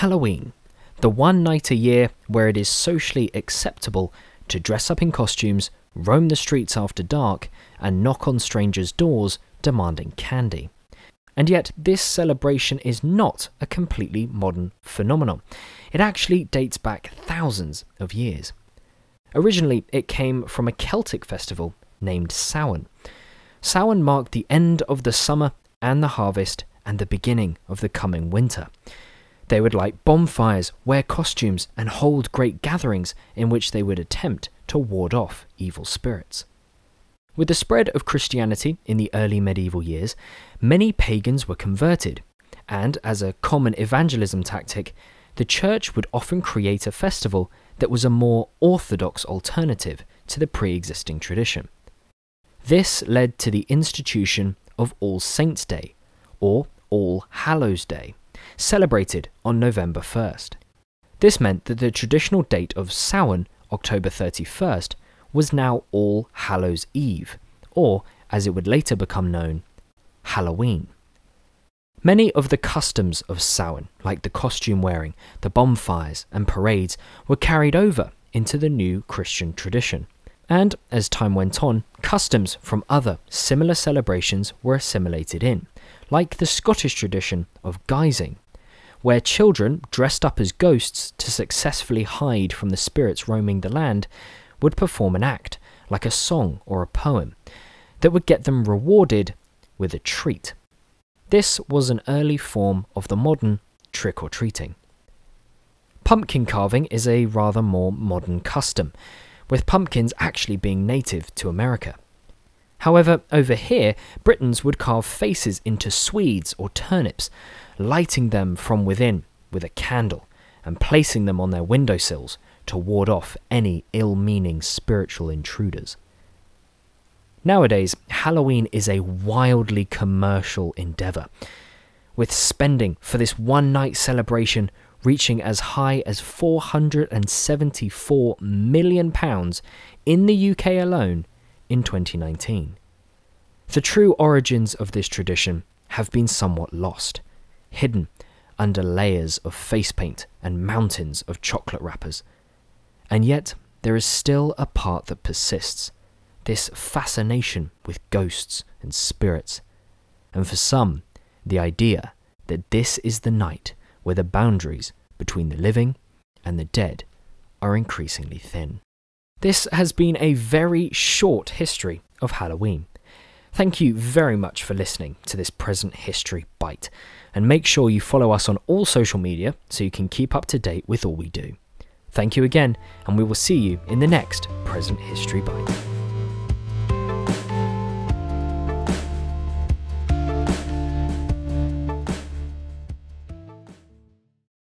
Halloween, the one night a year where it is socially acceptable to dress up in costumes, roam the streets after dark, and knock on strangers' doors demanding candy. And yet, this celebration is not a completely modern phenomenon. It actually dates back thousands of years. Originally, it came from a Celtic festival named Samhain. Samhain marked the end of the summer and the harvest and the beginning of the coming winter. They would light bonfires, wear costumes, and hold great gatherings in which they would attempt to ward off evil spirits. With the spread of Christianity in the early medieval years, many pagans were converted, and as a common evangelism tactic, the church would often create a festival that was a more orthodox alternative to the pre existing tradition. This led to the institution of All Saints' Day, or All Hallows' Day, celebrated on November 1st. This meant that the traditional date of Samhain, October 31st, was now All Hallows Eve, or, as it would later become known, Halloween. Many of the customs of Samhain, like the costume wearing, the bonfires, and parades, were carried over into the new Christian tradition. And as time went on, customs from other similar celebrations were assimilated in, like the Scottish tradition of guising, where children dressed up as ghosts to successfully hide from the spirits roaming the land would perform an act, like a song or a poem, that would get them rewarded with a treat. This was an early form of the modern trick or treating. Pumpkin carving is a rather more modern custom, with pumpkins actually being native to America. However, over here, Britons would carve faces into Swedes or turnips, lighting them from within with a candle and placing them on their windowsills to ward off any ill meaning spiritual intruders. Nowadays, Halloween is a wildly commercial endeavour, with spending for this one night celebration reaching as high as £474 million in the UK alone in 2019. The true origins of this tradition have been somewhat lost, hidden under layers of face paint and mountains of chocolate wrappers. And yet, there is still a part that persists this fascination with ghosts and spirits. And for some, the idea that this is the night where the boundaries between the living and the dead are increasingly thin. This has been a very short history of Halloween. Thank you very much for listening to this present history bite, and make sure you follow us on all social media so you can keep up to date with all we do. Thank you again, and we will see you in the next Present History Bite.